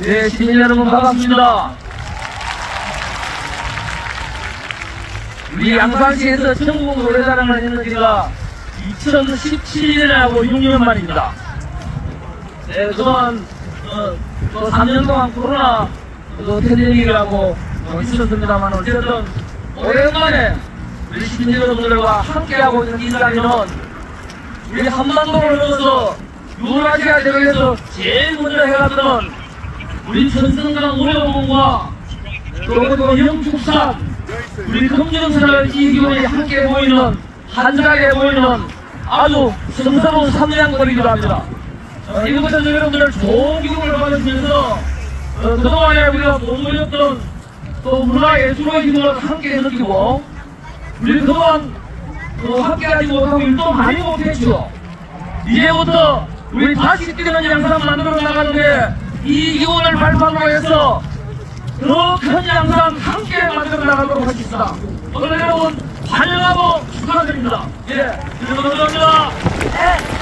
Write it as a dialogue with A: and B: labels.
A: 네, 시민 여러분 반갑습니다. 우리 양산시에서 전국 노래자랑을 했는 지가 2017년하고 6년 만입니다. 네, 그동안 어, 또 3년 동안 코로나 또 팬데믹이라고 어, 있었습니다만 어쨌든 오랜만에 우리 시민 여러분들과 함께하고 있는 이 자리는 우리 한반도를 넘어서 유라시아 대회에서 제일 먼저 해갔던 우리 전성강 또 그리고 영축산 우리 금정선을 이 기운이 함께 보이는 한 자리에 보이는 아주 성스러운 삼양거리기도 합니다. 어, 이곳에서 여러분들 좋은 기운을 받으시면서 어, 그동안에 우리가 못 누렸던 또 문화예술의 기운을 함께 느끼고 우리 그동안 또 함께하지 못하고 일도 많이 못했죠. 이제부터 우리 다시 뛰는 양상 만들어 나가는데 이 기운을 발판으로 해서 더 큰 양상 함께 만들어 나가도록 하겠습니다. 오늘 여러분 환영하고 축하드립니다. 예, 감사합니다.